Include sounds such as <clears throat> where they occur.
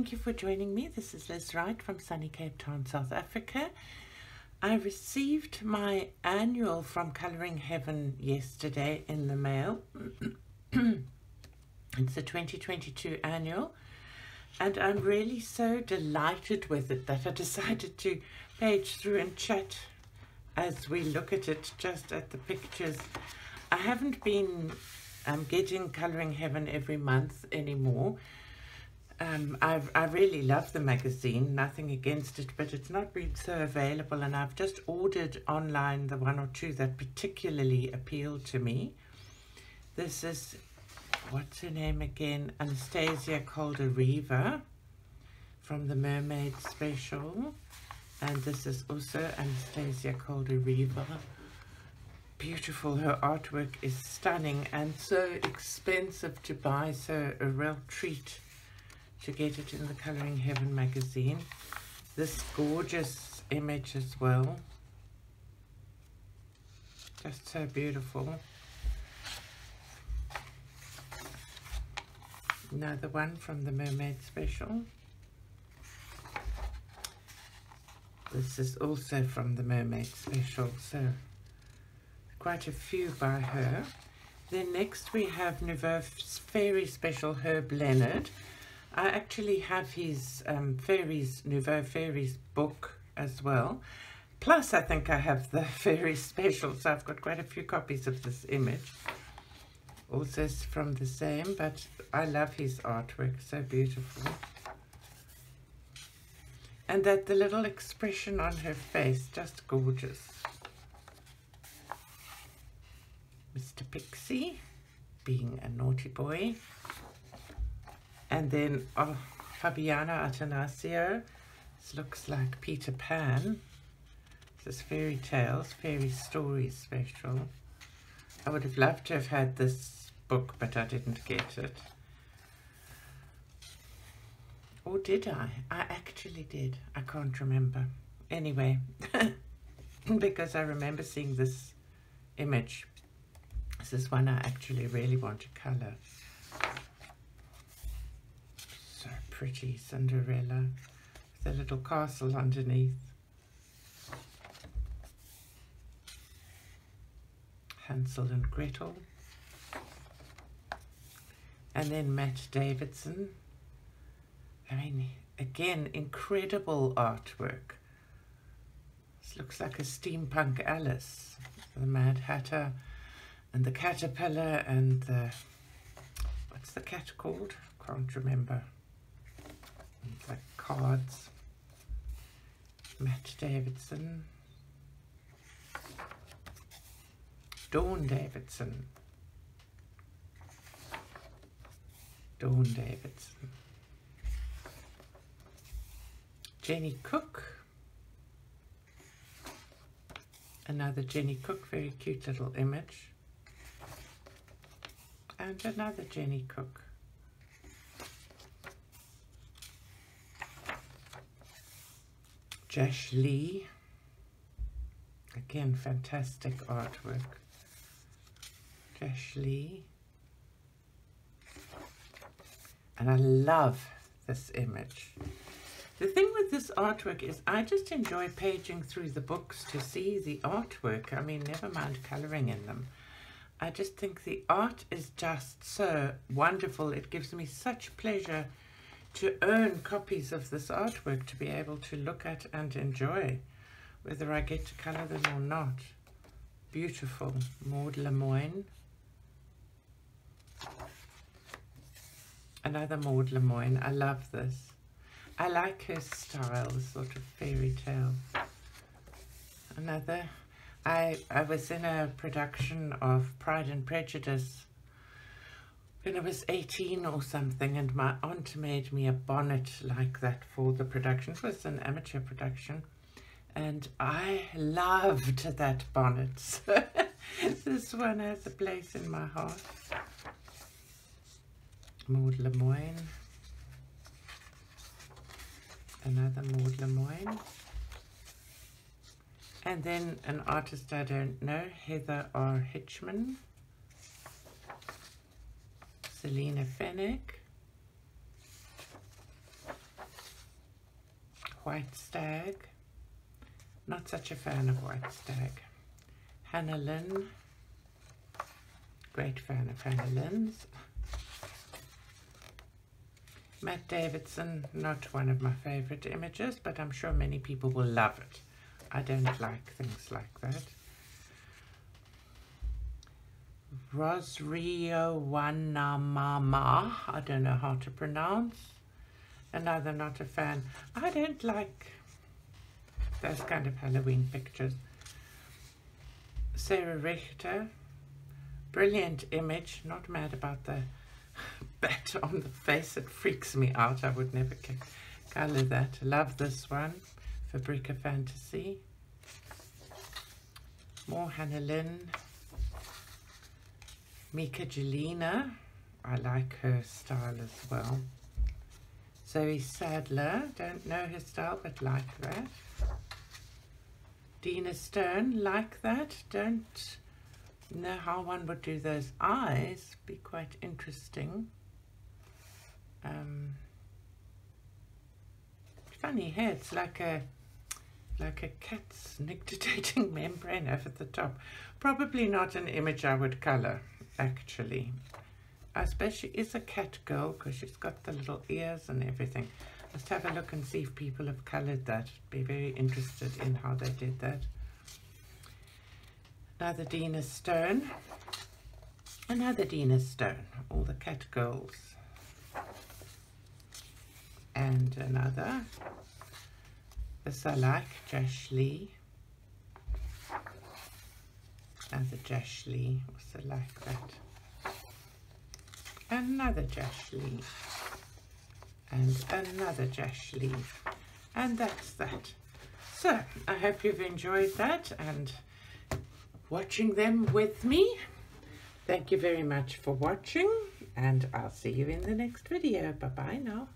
Thank you for joining me. This is Liz Wright from sunny Cape Town, South Africa. I received my annual from Colouring Heaven yesterday in the mail. <clears throat> it's the 2022 annual and I'm really so delighted with it that I decided to page through and chat as we look at it, just at the pictures. I haven't been um, getting Colouring Heaven every month anymore um, i I really love the magazine, nothing against it, but it's not been so available and I've just ordered online the one or two that particularly appealed to me. This is, what's her name again? Anastasia Kolde-Riva from the Mermaid Special. And this is also Anastasia Kolde-Riva. Beautiful, her artwork is stunning and so expensive to buy, so a real treat to get it in the Colouring Heaven magazine. This gorgeous image as well. Just so beautiful. Another one from the Mermaid Special. This is also from the Mermaid Special, so quite a few by her. Then next we have Nouveau Fairy Special Herb Leonhard. I actually have his um, Fairies, Nouveau Fairies book as well. Plus, I think I have the <laughs> Fairy Special, so I've got quite a few copies of this image. Also from the same, but I love his artwork, so beautiful. And that the little expression on her face, just gorgeous. Mr. Pixie, being a naughty boy. And then oh, Fabiana Attanasio. This looks like Peter Pan. This is Fairy Tales, Fairy Stories special. I would have loved to have had this book, but I didn't get it. Or did I? I actually did. I can't remember. Anyway, <laughs> because I remember seeing this image. This is one I actually really want to colour. Pretty Cinderella with a little castle underneath. Hansel and Gretel. And then Matt Davidson. I mean, again, incredible artwork. This looks like a steampunk Alice. The Mad Hatter and the caterpillar and the... What's the cat called? I Can't remember cards. Matt Davidson. Dawn Davidson. Dawn Davidson. Jenny Cook. Another Jenny Cook, very cute little image. And another Jenny Cook. Josh Lee. Again, fantastic artwork. Josh Lee. And I love this image. The thing with this artwork is I just enjoy paging through the books to see the artwork. I mean, never mind colouring in them. I just think the art is just so wonderful. It gives me such pleasure to earn copies of this artwork to be able to look at and enjoy, whether I get to colour them or not. Beautiful. Maud Lemoine. Another Maud Lemoine. I love this. I like her style, sort of fairy tale. Another. I, I was in a production of Pride and Prejudice when I was 18 or something and my aunt made me a bonnet like that for the production. It was an amateur production and I loved that bonnet. <laughs> this one has a place in my heart. Maud Lemoine. Another Maud Lemoine. And then an artist I don't know, Heather R. Hitchman. Selina Fenech. White Stag. Not such a fan of White Stag. Hannah Lynn. Great fan of Hannah Lynn's. Matt Davidson, not one of my favorite images, but I'm sure many people will love it. I don't like things like that. Rosrio Wanamama, I don't know how to pronounce. Another not a fan. I don't like those kind of Halloween pictures. Sarah Richter, brilliant image, not mad about the <laughs> bat on the face. It freaks me out. I would never color that. Love this one. Fabrica Fantasy. More Hannah Lynn. Mika Jelena. I like her style as well. Zoe Sadler. Don't know her style, but like that. Dina Stone. Like that. Don't know how one would do those eyes. Be quite interesting. Um, funny hair. It's like a like a cat's <laughs> nictitating membrane over the top. Probably not an image I would colour, actually. I suppose she is a cat girl because she's got the little ears and everything. Let's have a look and see if people have coloured that. Be very interested in how they did that. Another Dina Stone. Another Dina Stone. All the cat girls. And another. This I like, Josh Lee. Another Josh Lee. Also like that. Another Josh Lee. And another Josh Lee. And that's that. So, I hope you've enjoyed that and watching them with me. Thank you very much for watching and I'll see you in the next video. Bye-bye now.